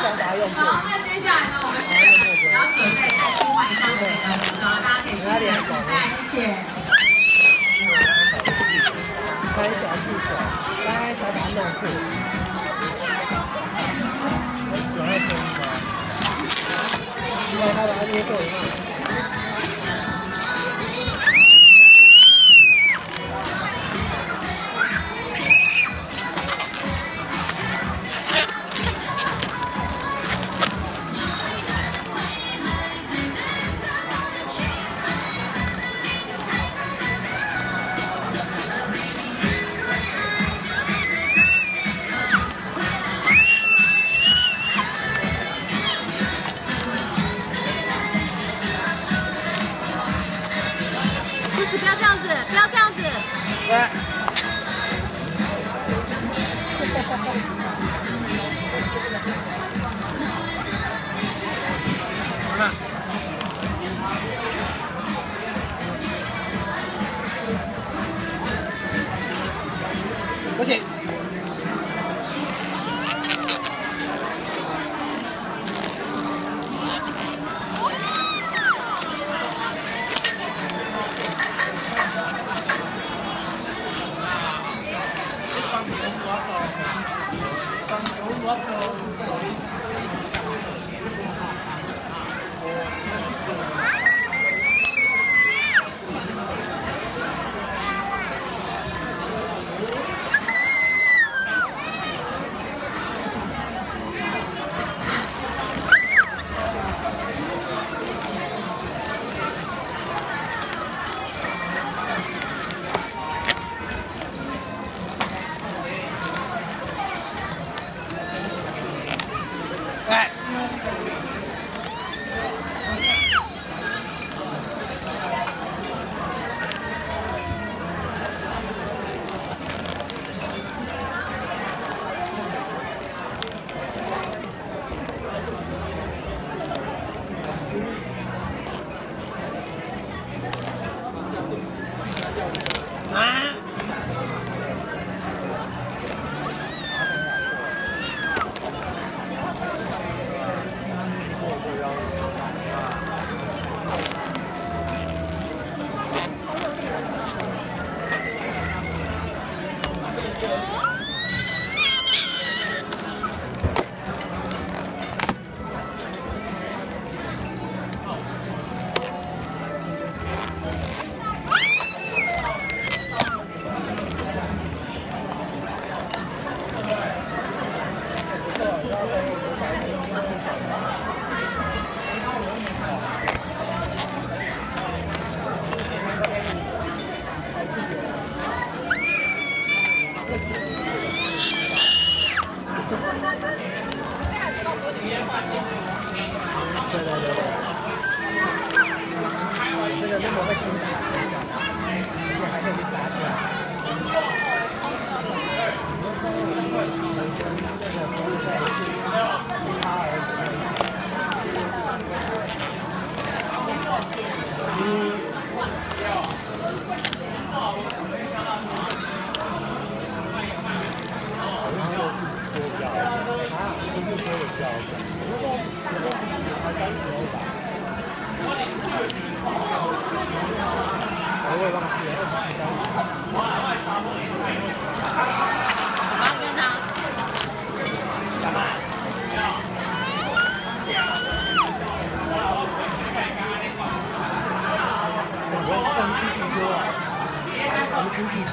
好，那接下来呢，我们是也要准备再去换一双美的服装，大家可以敬请期待，谢谢。开小裤子，开小打冷裤。有爱可以吗？因为他把那些做一下。不要这样子，不要这样子。来。看。不行。对对对对，这个如果会轻打，而且还可以打起来。我也忘记了。我要跟他。我们自己做，我们自己做。